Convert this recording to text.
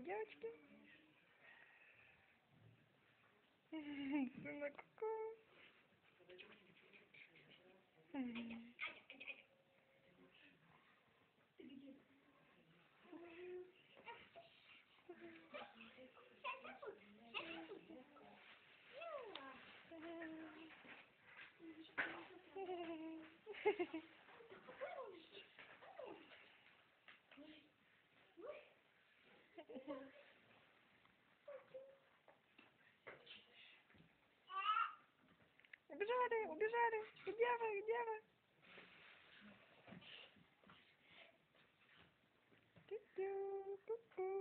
Девочки, девочки. Сына ку Ха-ха-ха. Убежали, убежали. Где вы, где вы? Ту -ту -ту -ту.